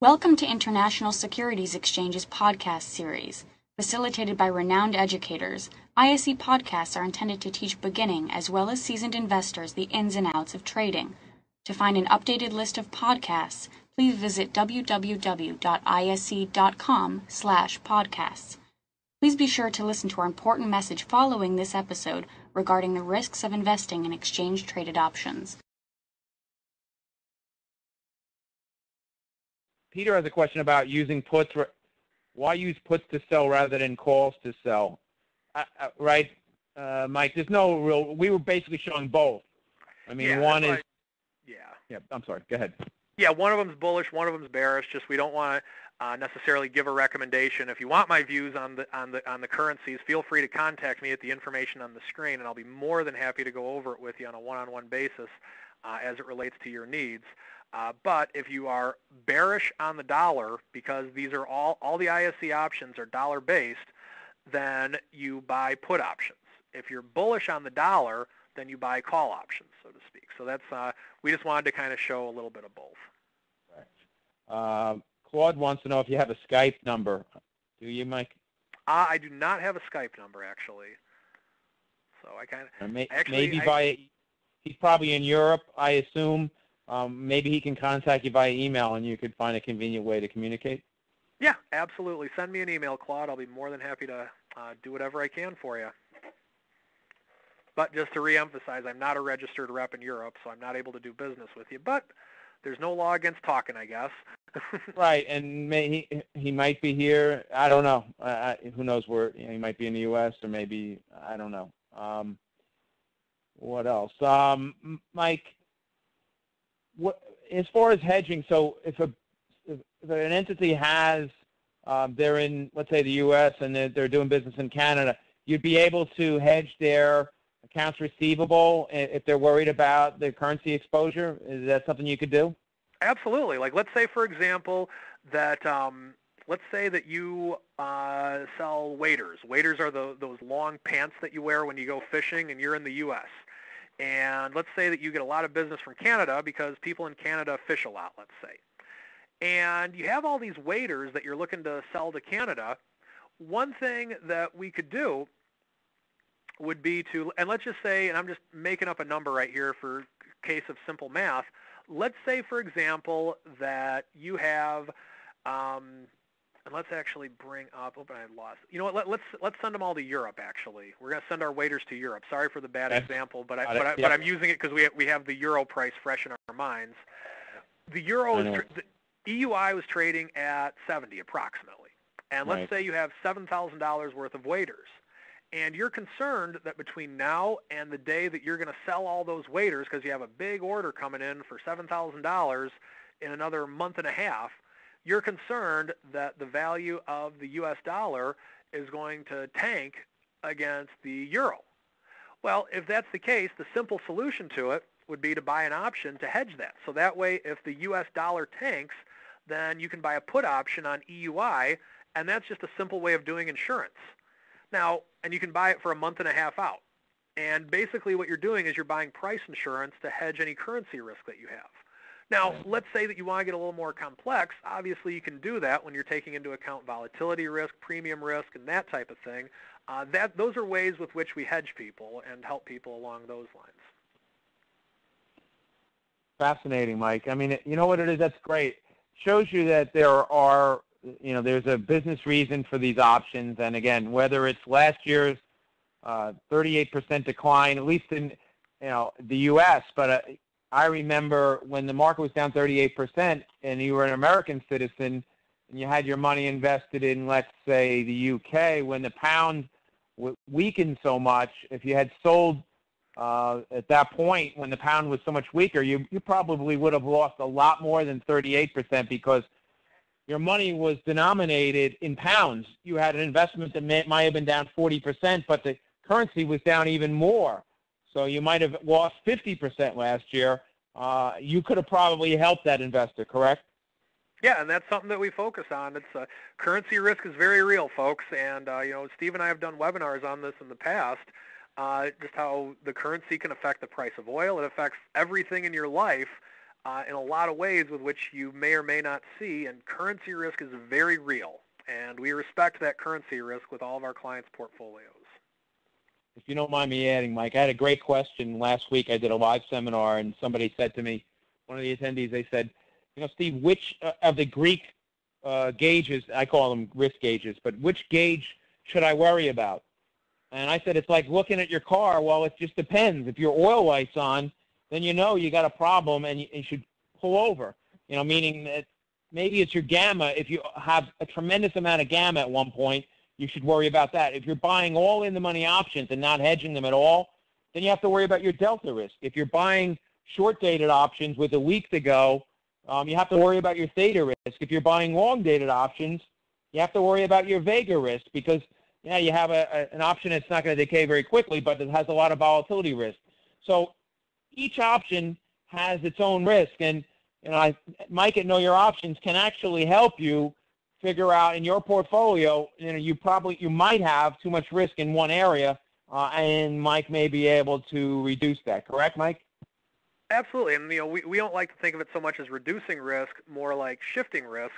Welcome to International Securities Exchange's podcast series. Facilitated by renowned educators, ISE podcasts are intended to teach beginning as well as seasoned investors the ins and outs of trading. To find an updated list of podcasts, please visit www.ise.com/podcasts. Please be sure to listen to our important message following this episode regarding the risks of investing in exchange traded options. Peter has a question about using puts. Why use puts to sell rather than calls to sell? Uh, uh, right, uh, Mike? There's no real. We were basically showing both. I mean, yeah, one is. Yeah. Yeah. I'm sorry. Go ahead. Yeah, one of them's bullish, one of them's bearish. Just we don't want to uh, necessarily give a recommendation. If you want my views on the on the on the currencies, feel free to contact me at the information on the screen, and I'll be more than happy to go over it with you on a one-on-one basis uh, as it relates to your needs. Uh, but if you are bearish on the dollar, because these are all, all the ISE options are dollar based, then you buy put options. If you're bullish on the dollar, then you buy call options, so to speak. So that's, uh, we just wanted to kind of show a little bit of both. Uh, Claude wants to know if you have a Skype number. Do you, Mike? Uh, I do not have a Skype number, actually. So I kind of, actually, maybe I- via. He's probably in Europe, I assume. Um, maybe he can contact you via email, and you could find a convenient way to communicate. Yeah, absolutely. Send me an email, Claude. I'll be more than happy to uh, do whatever I can for you. But just to reemphasize, I'm not a registered rep in Europe, so I'm not able to do business with you. But there's no law against talking, I guess. Right, and may, he he might be here. I don't know. I, who knows where you know, he might be in the U.S. or maybe I don't know. Um, what else? Um, Mike, what as far as hedging? So if a if an entity has um, they're in let's say the U.S. and they're, they're doing business in Canada, you'd be able to hedge their accounts receivable if they're worried about the currency exposure. Is that something you could do? Absolutely. Like, let's say, for example, that um, let's say that you uh, sell waders. Waders are the, those long pants that you wear when you go fishing, and you're in the U.S. And let's say that you get a lot of business from Canada because people in Canada fish a lot. Let's say, and you have all these waders that you're looking to sell to Canada. One thing that we could do would be to, and let's just say, and I'm just making up a number right here for case of simple math. Let's say, for example, that you have, um, and let's actually bring up. Oh, but I lost. You know what? Let, let's let's send them all to Europe. Actually, we're going to send our waiters to Europe. Sorry for the bad example, but I, but, I, yep. but I'm using it because we we have the euro price fresh in our minds. The euro, is know. tr- the EUI was trading at 70 approximately, and let's Right. say you have seven thousand dollars worth of waiters and you're concerned that between now and the day that you're going to sell all those waiters because you have a big order coming in for $7,000 in another month and a half, you're concerned that the value of the US dollar is going to tank against the euro. Well, if that's the case, the simple solution to it would be to buy an option to hedge that. So that way, if the US dollar tanks, then you can buy a put option on EUI, and that's just a simple way of doing insurance. Now, and you can buy it for a month and a half out. And basically what you're doing is you're buying price insurance to hedge any currency risk that you have. Now, let's say that you want to get a little more complex. Obviously, you can do that when you're taking into account volatility risk, premium risk, and that type of thing. Uh, that those are ways with which we hedge people and help people along those lines. Fascinating, Mike. I mean, you know what it is? That's great. Shows you that there are, you know, there's a business reason for these options. And again, whether it's last year's uh, 38% decline, at least in, you know, the U.S., but uh, I remember when the market was down 38% and you were an American citizen and you had your money invested in, let's say, the U.K., when the pound weakened so much, if you had sold uh, at that point when the pound was so much weaker, you, you probably would have lost a lot more than 38% because your money was denominated in pounds. You had an investment that may, might have been down 40%, but the currency was down even more. So you might have lost 50% last year. Uh, you could have probably helped that investor, correct? Yeah, and that's something that we focus on. It's uh, currency risk is very real, folks. And uh, you know, Steve and I have done webinars on this in the past. Uh, just how the currency can affect the price of oil. It affects everything in your life. uh, in a lot of ways with which you may or may not see, and currency risk is very real. And we respect that currency risk with all of our clients' portfolios. If you don't mind me adding, Mike, I had a great question last week. I did a live seminar, and somebody said to me, one of the attendees, they said, you know, Steve, which uh, of the Greek uh, gauges, I call them risk gauges, but which gauge should I worry about? And I said, it's like looking at your car. Well, it just depends. If your oil light's on, then you know you got a problem and you, you should pull over. You know, meaning that maybe it's your gamma. If you have a tremendous amount of gamma at one point, you should worry about that. If you're buying all in the money options and not hedging them at all, then you have to worry about your delta risk. If you're buying short dated options with a week to go, um, you have to worry about your theta risk. If you're buying long dated options, you have to worry about your vega risk because yeah, you have a, a, an option that's not going to decay very quickly, but it has a lot of volatility risk. So each option has its own risk, and you know, I, Mike at Know Your Options can actually help you figure out in your portfolio. You know, you probably you might have too much risk in one area, uh, and Mike may be able to reduce that. Correct, Mike? Absolutely, and you know, we, we don't like to think of it so much as reducing risk, more like shifting risk,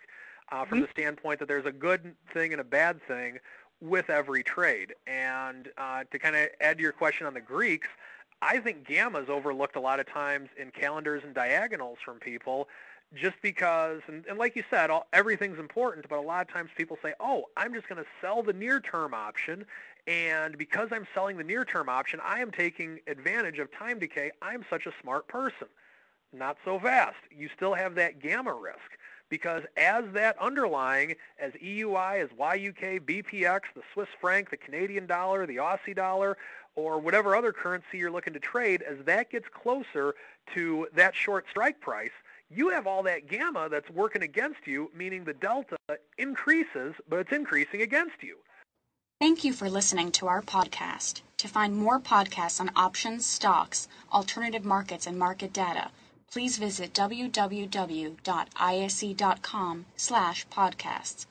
uh, from mm-hmm. the standpoint that there's a good thing and a bad thing with every trade. And uh, to kind of add to your question on the Greeks, I think gamma is overlooked a lot of times in calendars and diagonals from people just because, and, and like you said, all, everything's important, but a lot of times people say, oh, I'm just going to sell the near-term option, and because I'm selling the near-term option, I am taking advantage of time decay. I'm such a smart person. Not so fast. You still have that gamma risk because as that underlying, as EUI, as YUK, BPX, the Swiss franc, the Canadian dollar, the Aussie dollar, or whatever other currency you're looking to trade, as that gets closer to that short strike price, you have all that gamma that's working against you, meaning the delta increases, but it's increasing against you. Thank you for listening to our podcast. To find more podcasts on options, stocks, alternative markets, and market data, please visit www.ise.com slash podcasts.